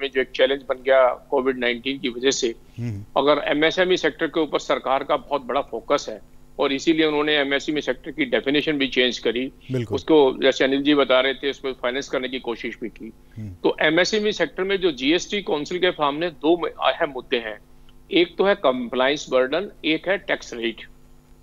में जो एक चैलेंज बन गया कोविड 19 की वजह से अगर एमएसएमई सेक्टर के ऊपर सरकार का बहुत बड़ा फोकस है और इसीलिए उन्होंने एमएसएमई सेक्टर की डेफिनेशन भी चेंज करी। उसको जैसे अनिल जी बता रहे थे उसको फाइनेंस करने की कोशिश भी की। तो एमएसएमई सेक्टर में जो जीएसटी काउंसिल के सामने दो अहम मुद्दे हैं। एक तो है कंप्लाइंस बर्डन एक है टैक्स रेट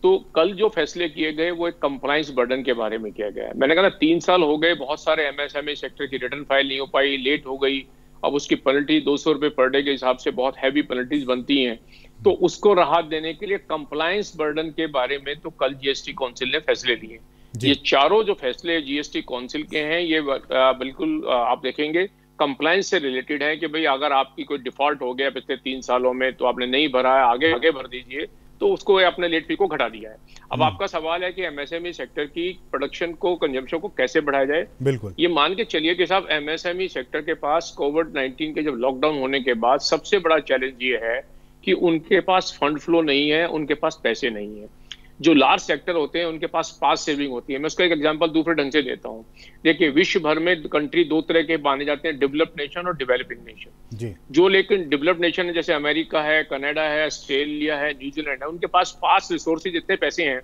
तो कल जो फैसले किए गए वो एक कंप्लाइंस बर्डन के बारे में किया गया मैंने कहा ना तीन साल हो गए बहुत सारे एमएसएमई सेक्टर की रिटर्न फ़ाइल नहीं हो पाई लेट हो गई। अब उसकी पेनल्टी दो सौ रुपए पर डे के हिसाब से बहुत हैवी पेनल्टीज बनती हैं। तो उसको राहत देने के लिए कंप्लायंस बर्डन के बारे में तो कल जीएसटी काउंसिल ने फैसले लिए। ये चारों जो फैसले जीएसटी काउंसिल के हैं ये बिल्कुल आप देखेंगे कंप्लायंस से रिलेटेड है कि भाई अगर आपकी कोई डिफ़ॉल्ट हो गया पिछले तीन सालों में तो आपने नहीं भरा है आगे आगे भर दीजिए। तो उसको अपने लेट फ़ी को घटा दिया है। अब हम्म। आपका सवाल है कि एमएसएमई सेक्टर की प्रोडक्शन को कंजम्पशन को कैसे बढ़ाया जाए? बिल्कुल। ये मान के चलिए कि साहब एमएसएमई सेक्टर के पास कोविड 19 के जब लॉकडाउन होने के बाद सबसे बड़ा चैलेंज ये है कि उनके पास फंड फ्लो नहीं है उनके पास पैसे नहीं है। जो लार्ज सेक्टर होते हैं उनके पास पास सेविंग होती है। मैं उसका एक एग्जांपल दूसरे ढंग से देता हूँ। देखिए विश्व भर में कंट्री दो तरह के माने जाते हैं डेवलप्ड नेशन और डेवलपिंग नेशन जी। जो लेकिन डेवलप्ड नेशन है जैसे अमेरिका है कनाडा है ऑस्ट्रेलिया है न्यूजीलैंड है उनके पास पास रिसोर्सेज इतने पैसे हैं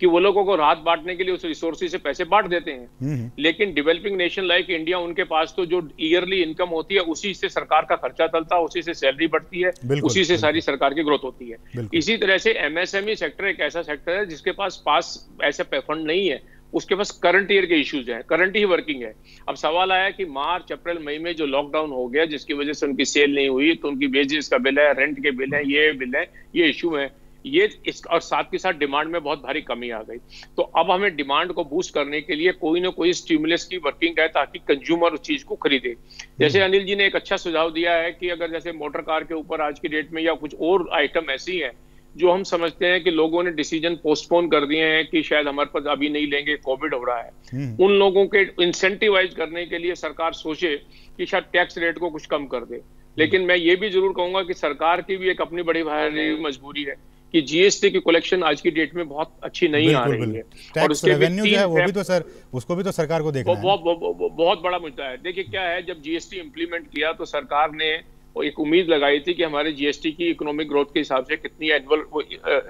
कि वो लोगों को राहत बांटने के लिए उस रिसोर्सेज से पैसे बांट देते हैं। हम्म, हम्म। लेकिन डेवलपिंग नेशन लाइक इंडिया उनके पास तो जो ईयरली इनकम होती है उसी से सरकार का खर्चा चलता है उसी से सैलरी बढ़ती है उसी से सारी सरकार की ग्रोथ होती है। इसी तरह से एमएसएमई सेक्टर एक ऐसा सेक्टर है जिसके पास पास ऐसे फंड नहीं है। उसके पास करंट ईयर के इश्यूज़ हैं करंट ही वर्किंग है। अब सवाल आया कि मार्च अप्रैल मई में जो लॉकडाउन हो गया जिसकी वजह से उनकी सेल नहीं हुई तो उनकी वेजेस का बिल है रेंट के बिल है ये बिल है ये इश्यू है। ये इस और साथ के साथ डिमांड में बहुत भारी कमी आ गई। तो अब हमें डिमांड को बूस्ट करने के लिए कोई ना कोई स्टिमुलस की वर्किंग है ताकि कंज्यूमर उस चीज़ को खरीदे। जैसे हम्म। अनिल जी ने एक अच्छा सुझाव दिया है कि अगर जैसे मोटर कार के ऊपर आज की डेट में या कुछ और आइटम ऐसी है जो हम समझते हैं कि लोगों ने डिसीज़न पोस्टपोन कर दिए हैं कि शायद हमारे पास अभी नहीं लेंगे कोविड हो रहा है। हम्म। उन लोगों के इंसेंटिवाइज करने के लिए सरकार सोचे कि शायद टैक्स रेट को कुछ कम कर दे। लेकिन मैं ये भी ज़रूर कहूँगा कि सरकार की भी एक अपनी बड़ी भारी मजबूरी है। कि जीएसटी की कलेक्शन आज की डेट में बहुत अच्छी नहीं आ रही है। और उसके रेवेन्यू जो है वो भी तो सर उसको भी तो सरकार को देखना वो, बहुत बड़ा मुद्दा है। देखिए क्या है जब जीएसटी इंप्लीमेंट किया तो सरकार ने एक उम्मीद लगाई थी कि हमारे जीएसटी की इकोनॉमिक ग्रोथ के हिसाब से कितनी annual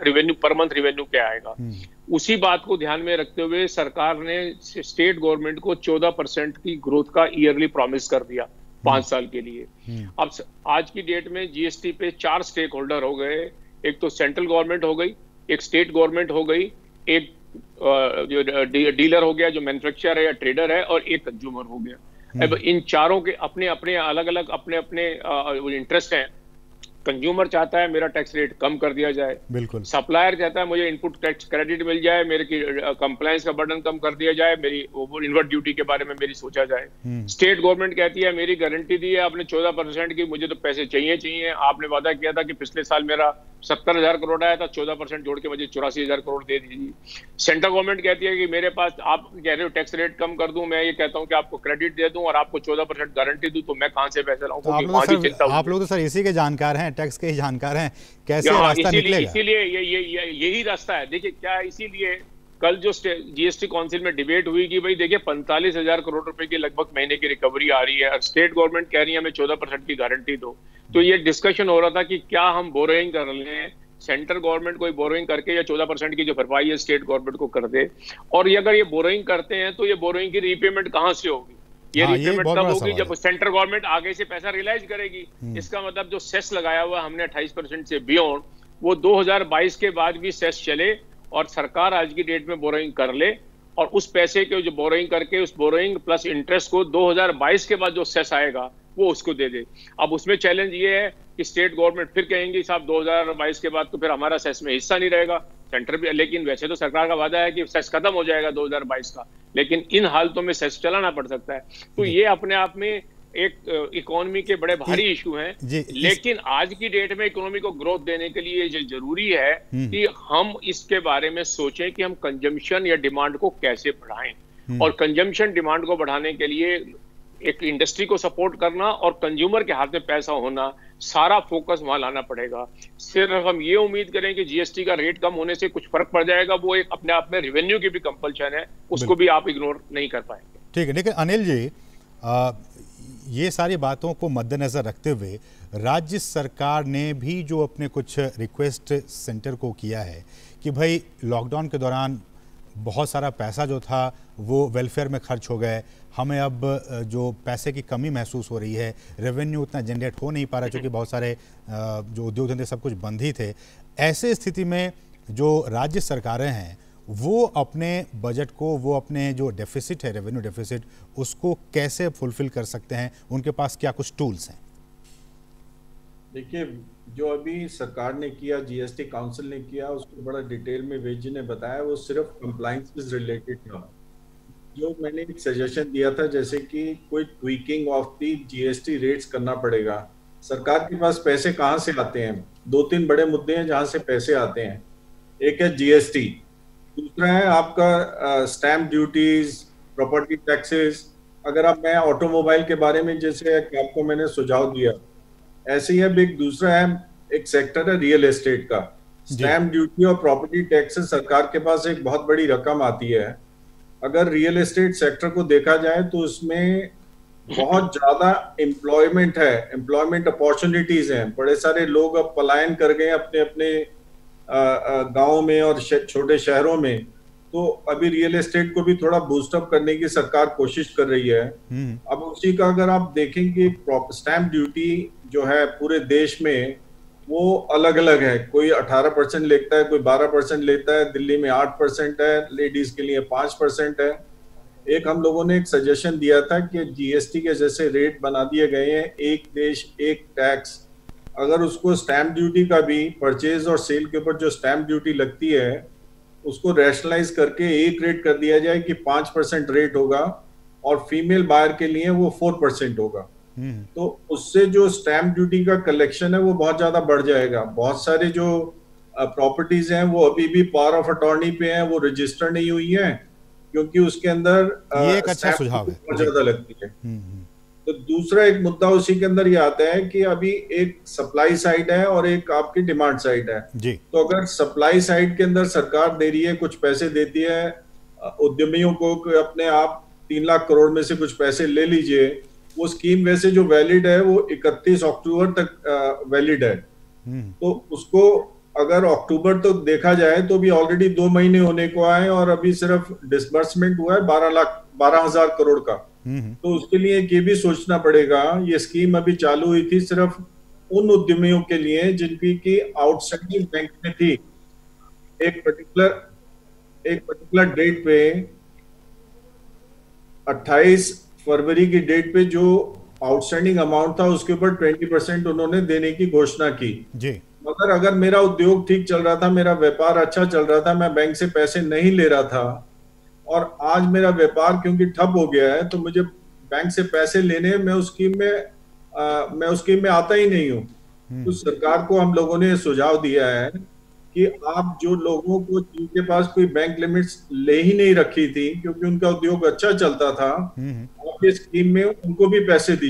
revenue per month revenue क्या आएगा। हम्म। उसी बात को ध्यान में रखते हुए सरकार ने स्टेट गवर्नमेंट को 14 परसेंट की ग्रोथ का ईयरली प्रॉमिस कर दिया पाँच हम्म। साल के लिए। हम्म। अब आज की डेट में जीएसटी पे चार स्टेक होल्डर हो गए। एक तो सेंट्रल गवर्नमेंट हो गई एक स्टेट गवर्नमेंट हो गई एक जो डीलर हो गया जो मैन्युफैक्चरर है या ट्रेडर है और एक कंज्यूमर हो गया हम्म। अब इन चारों के अपने अपने अलग अलग अपने अपने इंटरेस्ट हैं कंज्यूमर चाहता है मेरा टैक्स रेट कम कर दिया जाए। बिल्कुल। सप्लायर चाहता है मुझे इनपुट टैक्स क्रेडिट मिल जाए मेरे की कंप्लायंस का बर्डन कम कर दिया जाए मेरी इन्वर्ट ड्यूटी के बारे में मेरी सोचा जाए। स्टेट हम्म। गवर्नमेंट कहती है मेरी गारंटी दी है आपने चौदह परसेंट की मुझे तो पैसे चाहिए चाहिए। आपने वादा किया था कि पिछले साल मेरा सत्तर हज़ार करोड़ आया था चौदह परसेंट जोड़ के मुझे चौरासी हज़ार करोड़ दे दीजिए। सेंट्रल गवर्नमेंट कहती है कि मेरे पास आप कह रहे हो टैक्स रेट कम कर दूँ मैं ये कहता हूँ कि आपको क्रेडिट दे दूँ और आपको चौदह परसेंट गारंटी दूँ तो मैं कहाँ से पैसे लाऊं? तो आप लोग तो सर इसी के जानकार हैं टैक्स के ही जानकार हैं कैसे रास्ता निकलेगा? इसीलिए ये ये यही रास्ता है। देखिए क्या इसीलिए कल जो जीएसटी काउंसिल में डिबेट हुई कि भाई देखिए पैंतालीस हज़ार करोड़ रुपए की लगभग महीने की रिकवरी आ रही है और स्टेट गवर्नमेंट कह रही है हमें चौदह परसेंट की गारंटी दो। तो ये डिस्कशन हो रहा था कि क्या हम बोरोइंग कर लें सेंट्रल गवर्नमेंट कोई बोरोइंग करके या चौदह परसेंट की जो भरपाई है स्टेट गवर्नमेंट को कर दे। और ये अगर ये बोरोइंग करते हैं तो ये बोरोइंग की रीपेमेंट कहाँ से होगी? ये हाँ, रीपेमेंट तब होगी जब सेंट्रल गवर्नमेंट आगे से पैसा रिलाइज करेगी? हम्म। इसका मतलब जो सेस लगाया हुआ हमने अट्ठाईस परसेंट से बियॉन्ड वो 2022 के बाद भी सेस चले और सरकार आज की डेट में बोरोइंग कर ले और उस पैसे के जो बोरोइंग करके उस बोरोइंग प्लस इंटरेस्ट को 2022 के बाद जो सेस आएगा वो उसको दे दे। अब उसमें चैलेंज ये है कि स्टेट गवर्नमेंट फिर कहेंगे साहब 2022 के बाद तो फिर हमारा सेस में हिस्सा नहीं रहेगा। सेंटर भी लेकिन वैसे तो सरकार का वादा है कि सेस खत्म हो जाएगा 2022 का लेकिन इन हालतों में सेस चलाना पड़ सकता है। तो ये अपने आप में एक इकोनॉमी के बड़े भारी इशू हैं। लेकिन आज की डेट में इकोनॉमी को ग्रोथ देने के लिए ये ज़रूरी है हम्म। कि हम इसके बारे में सोचें कि हम कंजम्पशन या डिमांड को कैसे बढ़ाएँ। हम्म। और कंजम्पशन डिमांड को बढ़ाने के लिए एक इंडस्ट्री को सपोर्ट करना और कंज्यूमर के हाथ में पैसा होना सारा फोकस वहाँ लाना पड़ेगा। सिर्फ़ हम ये उम्मीद करें कि जीएसटी का रेट कम होने से कुछ फ़र्क पड़ जाएगा वो एक अपने आप में रेवेन्यू की भी कंपल्शन है उसको भी आप इग्नोर नहीं कर पाएँगे। ठीक है लेकिन अनिल जी आ, ये सारी बातों को मद्देनज़र रखते हुए राज्य सरकार ने भी जो अपने कुछ रिक्वेस्ट सेंटर को किया है कि भाई लॉकडाउन के दौरान बहुत सारा पैसा जो था, वो वेलफेयर में खर्च हो गए। हमें अब जो पैसे की कमी महसूस हो रही है रेवेन्यू उतना जनरेट हो नहीं पा रहा, क्योंकि बहुत सारे जो उद्योग धंधे सब कुछ बंद ही थे। ऐसे स्थिति में जो राज्य सरकारें हैं, वो अपने बजट को, वो अपने जो डेफिसिट है रेवेन्यू डेफिसिट उसको कैसे फुलफिल कर सकते हैं? उनके पास क्या कुछ टूल्स हैं? देखिए, जो अभी सरकार ने किया जीएसटी काउंसिल ने किया, उसको बड़ा डिटेल में वेज ने बताया, वो सिर्फ़ कंप्लाइंस रिलेटेड था। जो मैंने एक सजेशन दिया था, जैसे कि कोई tweaking of the GST rates करना पड़ेगा। सरकार के पास पैसे कहाँ से आते हैं? दो तीन बड़े मुद्दे हैं जहाँ से पैसे आते हैं। एक है जीएसटी दूसरा है आपका स्टैम्प ड्यूटीज़ प्रॉपर्टी टैक्सेस अगर आप, मैं ऑटोमोबाइल के बारे में जैसे आपको मैंने सुझाव दिया ऐसे ही अब एक दूसरा है एक सेक्टर है रियल एस्टेट का। स्टैम्प ड्यूटी और प्रॉपर्टी टैक्स से सरकार के पास एक बहुत बड़ी रकम आती है। अगर रियल एस्टेट सेक्टर को देखा जाए तो उसमें बहुत ज़्यादा एम्प्लॉयमेंट है एम्प्लॉयमेंट अपॉर्चुनिटीज़ हैं। बड़े सारे लोग अब पलायन कर गए अपने अपने गाँव में और छोटे शहरों में। तो अभी रियल एस्टेट को भी थोड़ा बूस्टअप करने की सरकार कोशिश कर रही है। हम्म। अब उसी का अगर आप देखेंगे स्टैंप ड्यूटी जो है पूरे देश में वो अलग अलग है। कोई 18 परसेंट लेता है कोई 12 परसेंट लेता है दिल्ली में 8 परसेंट है लेडीज़ के लिए 5 परसेंट है। एक हम लोगों ने एक सजेशन दिया था कि जीएसटी के जैसे रेट बना दिए गए हैं एक देश एक टैक्स अगर उसको स्टैंप ड्यूटी का भी परचेज और सेल के ऊपर जो स्टैंप ड्यूटी लगती है उसको रैशनलाइज करके एक रेट कर दिया जाए कि पाँच परसेंट रेट होगा और फीमेल बायर के लिए वो फोर परसेंट होगा हम्म। तो उससे जो स्टैंप ड्यूटी का कलेक्शन है वो बहुत ज़्यादा बढ़ जाएगा बहुत सारे जो प्रॉपर्टीज़ हैं वो अभी भी पावर ऑफ़ अटॉर्नी पे हैं वो रजिस्टर नहीं हुई है क्योंकि उसके अंदर ये एक अच्छा सुझाव है बहुत ज़्यादा लगती है हम्म, हम्म। तो दूसरा एक मुद्दा उसी के अंदर ये आता है कि अभी एक सप्लाई साइड है और एक आपकी डिमांड साइड है जी तो अगर सप्लाई साइड के अंदर सरकार दे रही है कुछ पैसे देती है उद्यमियों को अपने आप तीन लाख करोड़ में से कुछ पैसे ले लीजिए वो स्कीम वैसे जो वैलिड है वो 31 अक्टूबर तक वैलिड है हम्म। तो उसको अगर अक्टूबर तक तो देखा जाए तो भी ऑलरेडी दो महीने होने को आए और अभी सिर्फ़ डिसबर्समेंट हुआ है बारह लाख बारह हज़ार करोड़ का। तो उसके लिए ये भी सोचना पड़ेगा ये स्कीम अभी चालू हुई थी सिर्फ़ उन उद्यमियों के लिए जिनकी की आउटस्टैंडिंग बैंक में थी। एक पर्टिकुलर एक पर्टिकुलर डेट पे 28 फरवरी की डेट पे जो आउटस्टैंडिंग अमाउंट था उसके ऊपर 20 परसेंट उन्होंने देने की घोषणा की। जी। मगर अगर मेरा उद्योग ठीक चल रहा था मेरा व्यापार अच्छा चल रहा था मैं बैंक से पैसे नहीं ले रहा था और आज मेरा व्यापार क्योंकि ठप हो गया है तो मुझे बैंक से पैसे लेने मैं उस स्कीम में आ, मैं उस स्कीम में आता ही नहीं हूँ। हम्म। तो सरकार को हम लोगों ने सुझाव दिया है कि आप जो लोगों को जिनके पास कोई बैंक लिमिट्स ले ही नहीं रखी थी क्योंकि उनका उद्योग अच्छा चलता था आपके आप इस स्कीम में उनको भी पैसे दी